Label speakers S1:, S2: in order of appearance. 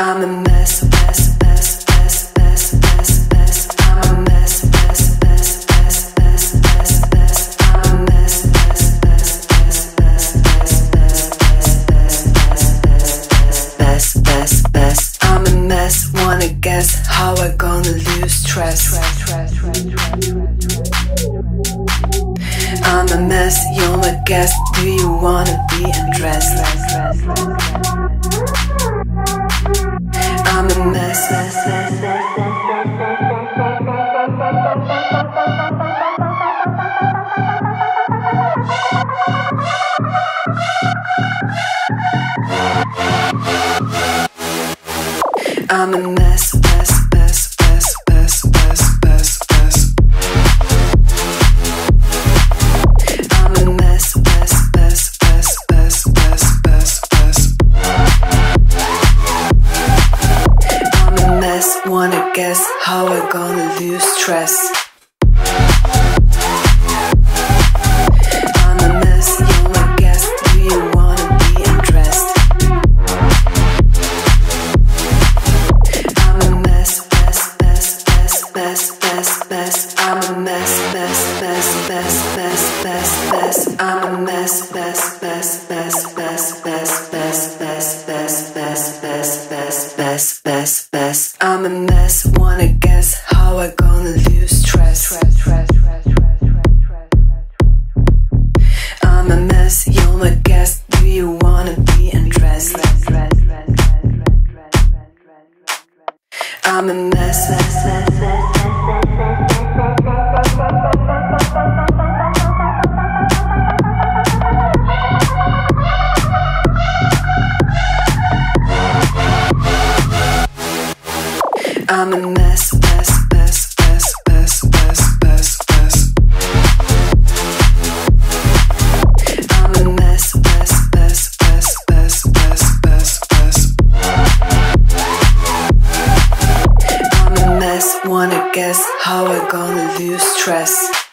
S1: I'm a mess, mess, I'm a mess. You're my guest. Do you wanna be undressed? I'm a mess. I'm a mess, I guess how I gonna lose stress. I'm a mess, you're my guest. Do you wanna be undressed? I'm a mess, mess, mess, mess, mess, mess, mess. I'm a mess, mess, mess, mess, mess, mess, mess. I'm a mess, mess, mess, mess, mess, mess. I'm a mess. Wanna guess how I gonna lose stress? I'm a mess. You're my guest. Do you wanna be? I'm a mess. mess, mess, mess. I'm a mess, mess, mess, mess, mess, mess, mess, mess. I'm a mess, mess, mess, mess, mess, mess, mess, mess. I'm a mess, wanna guess how I gonna lose stress.